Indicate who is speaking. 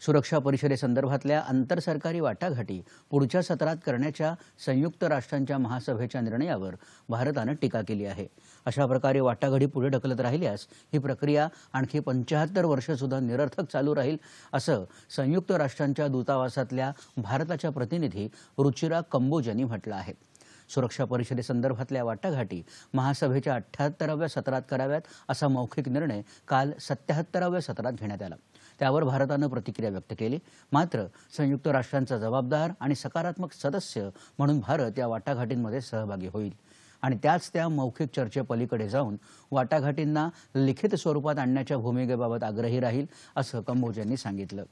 Speaker 1: सुरक्षा परिषदेसंदर्भातल्या आंतरसरकारी वाटाघाटी पुढच्या सत्रात करण्याच्या संयुक्त राष्ट्रांच्या महासभेच्या निर्णयावर भारतानं टीका केली आहे. अशा प्रकारे वाटाघाटी पुढे ढकलत राहिल्यास ही प्रक्रिया आणखी पंच्याहत्तर वर्ष सुद्धा निरर्थक चालू राहील असं संयुक्त राष्ट्रांच्या दूतावासातल्या भारताच्या प्रतिनिधी रुचिरा कंबोज यांनी म्हटलं आहे. सुरक्षा परिषदेसंदर्भातल्या वाटाघाटी महासभेच्या अठ्ठ्याहत्तराव्या सत्रात कराव्यात असा मौखिक निर्णय काल सत्याहत्तराव्या सत्रात घेण्यात आला. त्यावर भारतानं प्रतिक्रिया व्यक्त केली. मात्र संयुक्त राष्ट्रांचा जबाबदार आणि सकारात्मक सदस्य म्हणून भारत या वाटाघाटींमध्ये सहभागी होईल. आणि त्याच त्या मौखिक चर्चेपलीकडे जाऊन वाटाघाटींना लिखित स्वरूपात आणण्याच्या भूमिकेबाबत आग्रही राहील असं कंबोज यांनी सांगितलं.